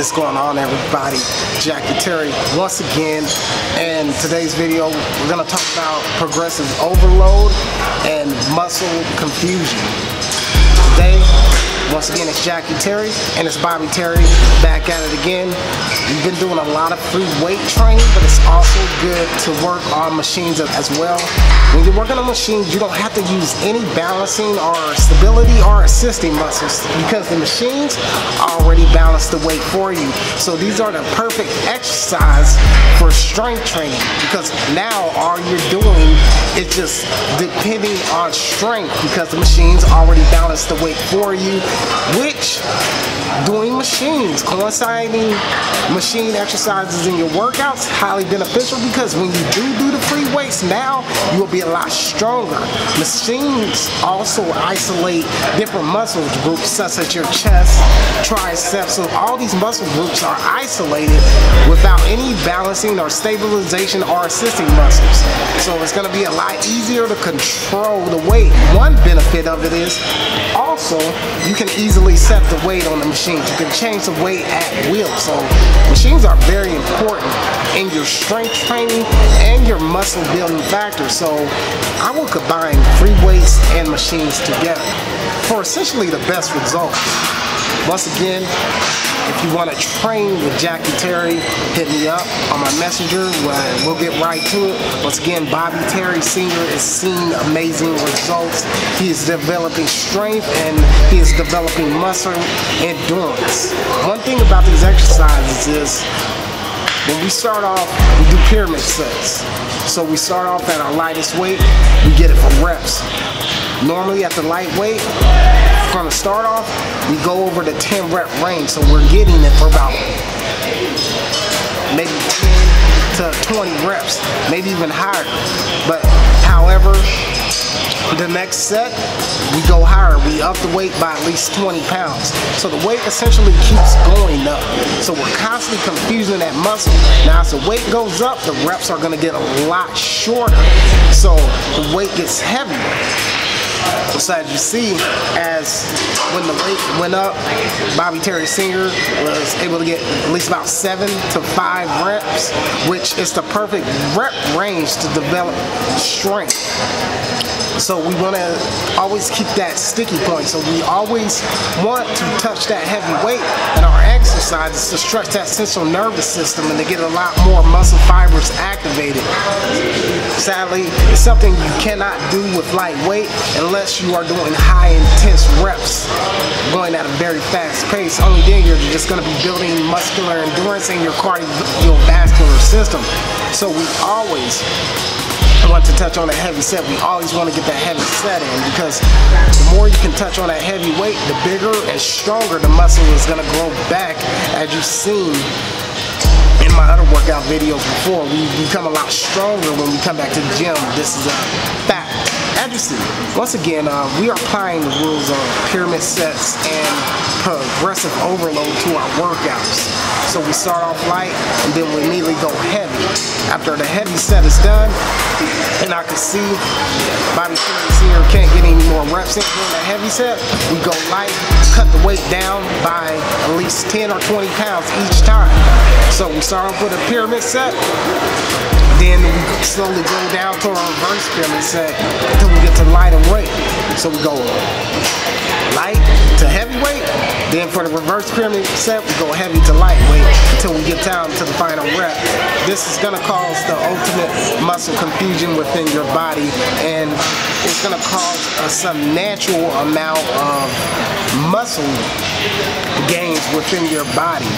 What is going on everybody? Jackie Terry once again and today's video we're going to talk about progressive overload and muscle confusion. Today once again, it's Jackie Terry and it's Bobby Terry back at it again. We've been doing a lot of free weight training, but it's also good to work on machines as well. When you're working on machines, you don't have to use any balancing or stability or assisting muscles because the machines are already balance the weight for you. So these are the perfect exercise for strength training because now all you're doing is just depending on strength because the machines already balance the weight for you which doing machines, coinciding machine exercises in your workouts, highly beneficial because when you do do the free weights now, you will be a lot stronger. Machines also isolate different muscle groups such as your chest, triceps, so all these muscle groups are isolated without any balancing or stabilization or assisting muscles. So it's going to be a lot easier to control the weight. One benefit of it is also you can easily set the weight on the machines. You can change the weight at will. So machines are very important in your strength training and your muscle building factor. So I will combine free weights and machines together for essentially the best results. Once again, if you want to train with Jackie Terry, hit me up on my messenger. We'll get right to it. Once again, Bobby Terry Sr. is seeing amazing results. He is developing strength and he is developing muscle endurance. One thing about these exercises is when we start off, we do pyramid sets. So we start off at our lightest weight, we get it for reps. Normally at the lightweight, from the start off, we go over the 10 rep range. So we're getting it for about maybe 10 to 20 reps, maybe even higher. But however, the next set, we go higher. We up the weight by at least 20 pounds. So the weight essentially keeps going up. So we're constantly confusing that muscle. Now as the weight goes up, the reps are gonna get a lot shorter. So the weight gets heavier. As you see, as when the weight went up, Bobby Terry Sr. was able to get at least about seven to five reps, which is the perfect rep range to develop strength. So we want to always keep that sticky point. So we always want to touch that heavy weight in our exercises to stretch that central nervous system and to get a lot more muscle fibers activated. Sadly, it's something you cannot do with light weight unless you are doing high intense reps going at a very fast pace. Only then you're just going to be building muscular endurance in your cardiovascular system. So we always want to touch on a heavy set, we always want to get that heavy set in because the more you can touch on that heavy weight, the bigger and stronger the muscle is going to grow back as you've seen in my other workout videos before. We become a lot stronger when we come back to the gym. This is a fact. See, once again, uh, we are applying the rules of pyramid sets and progressive overload to our workouts. So we start off light and then we immediately go heavy. After the heavy set is done, and I can see Bobby Simmons here can't get any more reps in during the heavy set, we go light, cut the weight down by at least 10 or 20 pounds each time. So we start off with a pyramid set, then we slowly go down to a reverse pyramid set until we get to lighter weight. So we go light to heavyweight. Then for the reverse pyramid set, we go heavy to lightweight until we get down to the final rep. This is gonna cause the ultimate muscle confusion within your body and it's gonna cause uh, some natural amount of muscle gains within your body.